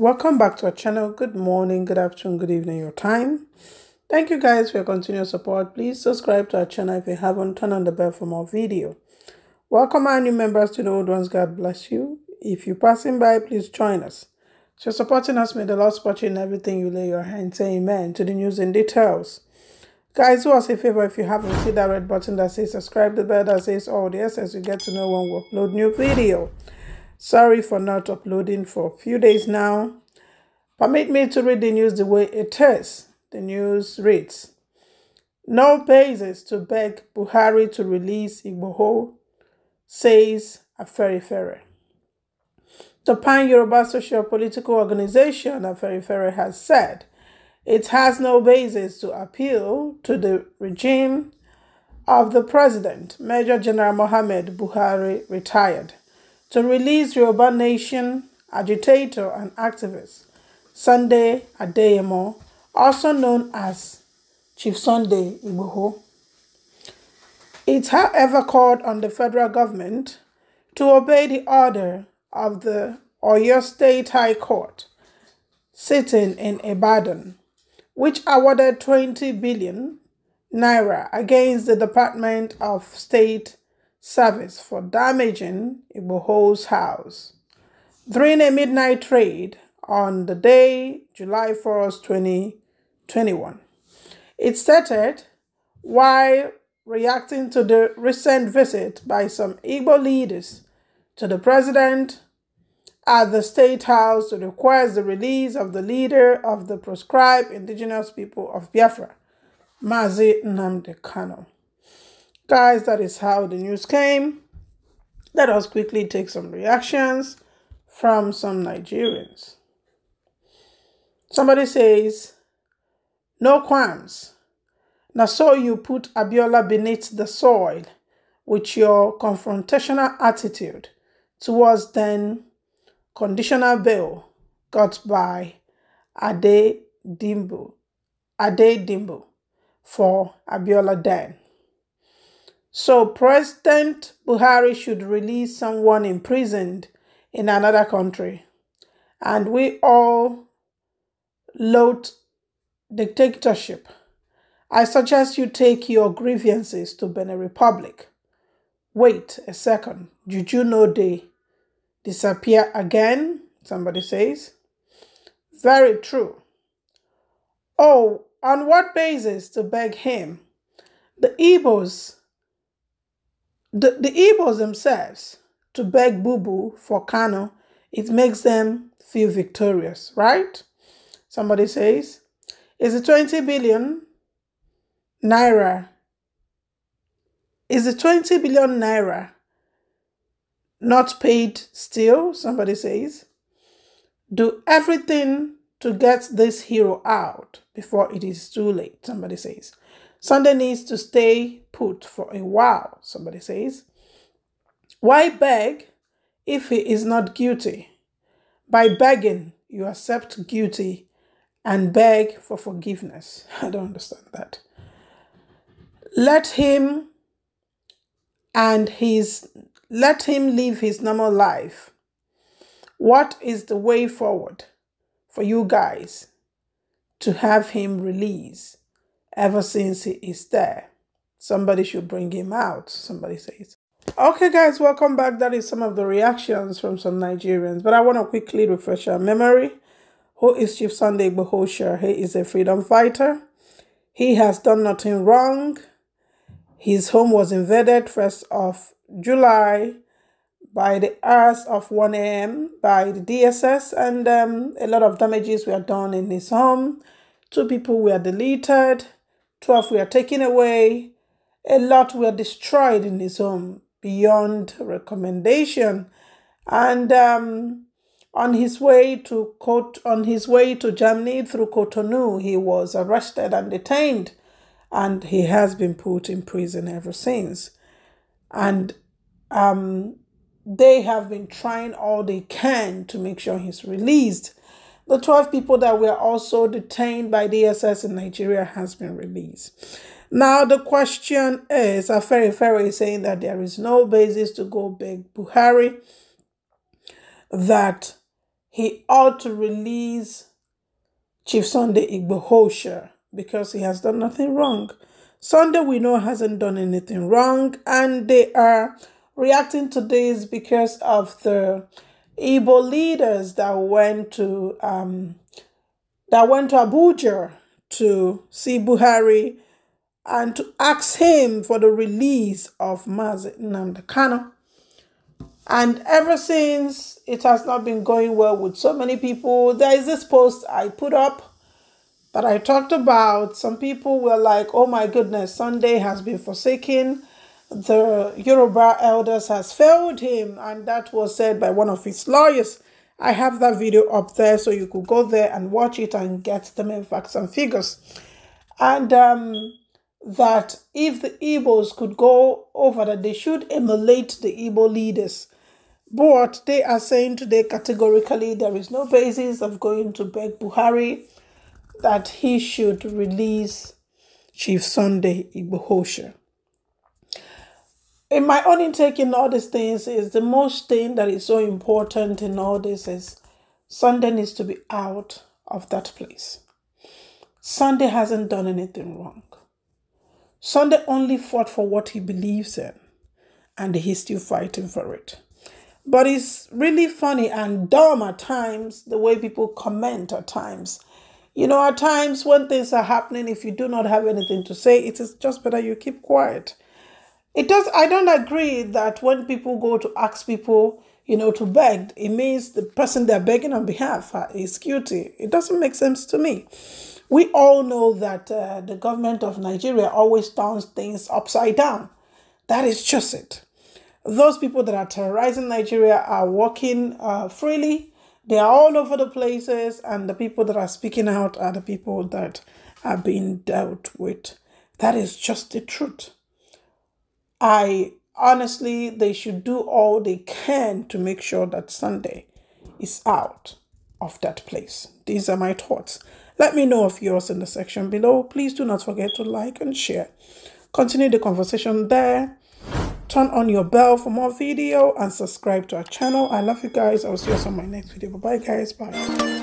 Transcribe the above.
Welcome back to our channel. Good morning, good afternoon, good evening, your time. Thank you guys for your continued support. Please subscribe to our channel if you haven't. Turn on the bell for more video. Welcome our new members to the old ones. God bless you. If you're passing by, please join us. So supporting us. May the Lord support you in everything you lay your hand. Say amen to the news and details. Guys, do us a favor if you haven't see that red button that says subscribe, the bell that says all this as you get to know when we upload new video. Sorry for not uploading for a few days now. Permit me to read the news the way it is. The news reads No basis to beg Buhari to release Igboho, says Afenifere. The Pan Yoruba Social Political Organization, Afenifere, has said it has no basis to appeal to the regime of the President, Major General Mohammed Buhari, retired to release Yoruba Nation agitator and activist Sunday Adeyemo, also known as Chief Sunday Igboho. It, however, called on the federal government to obey the order of the Oyo State High Court sitting in Ibadan, which awarded 20 billion naira against the Department of State service for damaging Igboho's house. During a midnight raid on the day July 1st, 2021, it stated while reacting to the recent visit by some Igbo leaders to the president at the State House to request the release of the leader of the proscribed indigenous people of Biafra, Mazi Nnamdi Kanu. Guys, that is how the news came. Let us quickly take some reactions from some Nigerians. Somebody says, No qualms. Now, so you put Abiola beneath the soil with your confrontational attitude towards then conditional bail got by Ade Dimbo, Ade Dimbo for Abiola then. So President Buhari should release someone imprisoned in another country. And we all loathe dictatorship. I suggest you take your grievances to Benin Republic. Wait a second. Did you know they disappear again? Somebody says. Very true. Oh, on what basis to beg him? The Igbos the, the Igbos themselves, to beg Boo for Kanu, it makes them feel victorious, right? Somebody says, is the 20 billion naira? Is the 20 billion naira not paid still? Somebody says. Do everything to get this hero out before it is too late, somebody says. Sunday needs to stay put for a while, somebody says. Why beg if he is not guilty? By begging, you accept guilty and beg for forgiveness. I don't understand that. Let him and his let him live his normal life. What is the way forward for you guys to have him release? Ever since he is there. Somebody should bring him out, somebody says. Okay, guys, welcome back. That is some of the reactions from some Nigerians. But I want to quickly refresh our memory. Who is Chief Sunday Bohosha? He is a freedom fighter. He has done nothing wrong. His home was invaded 1st of July by the hours of 1 a.m. by the DSS and um, a lot of damages were done in his home. Two people were deleted 12 were taken away. A lot were destroyed in his home beyond recommendation. And um, on his way to Cot- on his way to Germany through Cotonou, he was arrested and detained, and he has been put in prison ever since. And um, they have been trying all they can to make sure he's released. The 12 people that were also detained by DSS in Nigeria has been released. Now the question is, Afenifere is saying that there is no basis to go beg Buhari, that he ought to release Chief Sunday Igbohosha because he has done nothing wrong. Sunday we know hasn't done anything wrong and they are reacting to this because of the Igbo leaders that went to um, that went to Abuja to see Buhari and to ask him for the release of Mazi Nnamdi And ever since, it has not been going well with so many people. There is this post I put up that I talked about. Some people were like, oh my goodness, Sunday has been forsaken. The Yoruba elders has failed him. And that was said by one of his lawyers. I have that video up there so you could go there and watch it and get the main facts and figures. And um, that if the Igbos could go over, that they should emulate the Igbo leaders. But they are saying today categorically there is no basis of going to beg Buhari that he should release Chief Sunday Igbohosha. In my own intake in all these things is the most thing that is so important in all this is Sunday needs to be out of that place. Sunday hasn't done anything wrong. Sunday only fought for what he believes in, and he's still fighting for it. But it's really funny and dumb at times the way people comment at times. You know, at times when things are happening, if you do not have anything to say, it is just better you keep quiet. It does. I don't agree that when people go to ask people, you know, to beg, it means the person they're begging on behalf is guilty. It doesn't make sense to me. We all know that uh, the government of Nigeria always turns things upside down. That is just it. Those people that are terrorizing Nigeria are walking uh, freely. They are all over the places, and the people that are speaking out are the people that are being dealt with. That is just the truth. I honestly, they should do all they can to make sure that Sunday is out of that place. These are my thoughts. Let me know of yours in the section below. Please do not forget to like and share. Continue the conversation there. Turn on your bell for more video and subscribe to our channel. I love you guys. I'll see you on my next video. Bye-bye, guys. Bye.